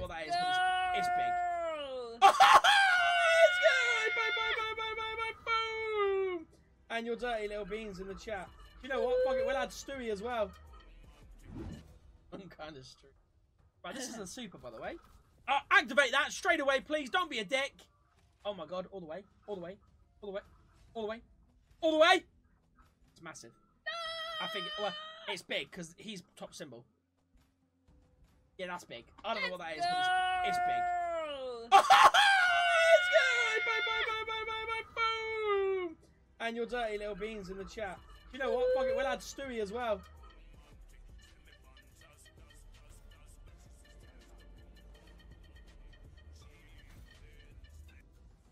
know what that is, but it's, it's big. go! Let's go! Bye, bye, bye, bye, bye, bye, boom! And your dirty little beans in the chat. You know what? Fuck it, we'll add Stewie as well. I'm kind of Stewie. Right, this is the super, by the way. Uh, activate that straight away, please. Don't be a dick. Oh my god, all the way, all the way, all the way, all the way, all the way. It's massive. I think, well, it's big because he's top symbol. Yeah, that's big. I don't know what that is, but it's, it's big. Let's go! Bye, bye, bye, bye, bye, bye, boom! And your dirty little beans in the chat. You know what? Fuck it, we'll add Stewie as well.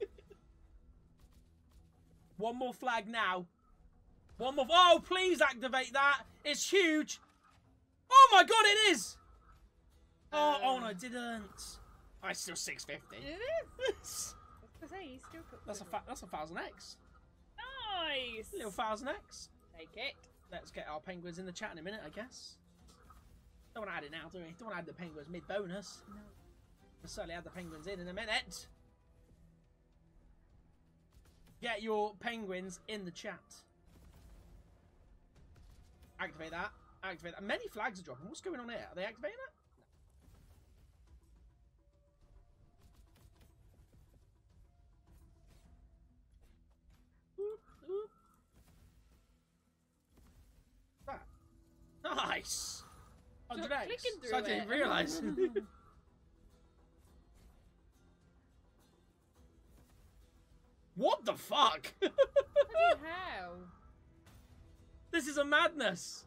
One more flag now. One more. Oh, please activate that. It's huge. Oh my god, it is. I didn't. I still 650. It is. I gonna say, you still got That's a fa- that's a thousand X. Nice! Little thousand X. Take it. Let's get our penguins in the chat in a minute, I guess. Don't want to add it now, do we? Don't want to add the penguins mid bonus. No. We'll certainly add the penguins in in a minute. Get your penguins in the chat. Activate that. Activate that. Many flags are dropping. What's going on here? Are they activating that? Nice. Stop 100 X. So I didn't it. realise. what the fuck? Bloody hell. this is a madness.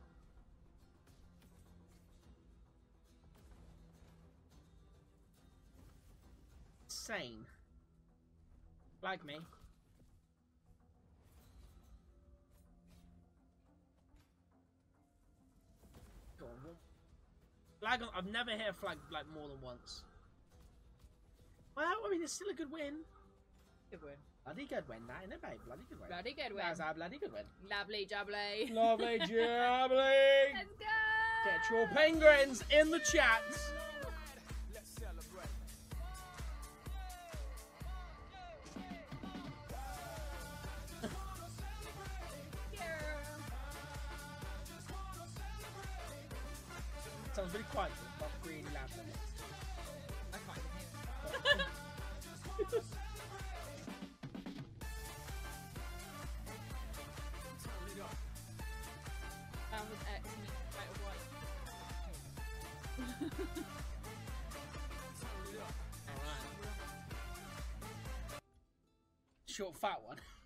Insane. Like me. Flag on. I've never hit a flag like more than once. Well, I mean, it's still a good win. Good win. Bloody good win, that, innit, babe? Bloody good win. Bloody good win. That's a bloody good win. Lovely jubbly. Lovely jubbly. Let's go! Get your penguins in the chat. Sounds really quiet, but really loud. I can't even hear. That was X and it's quite a white. Alright. Short, fat one.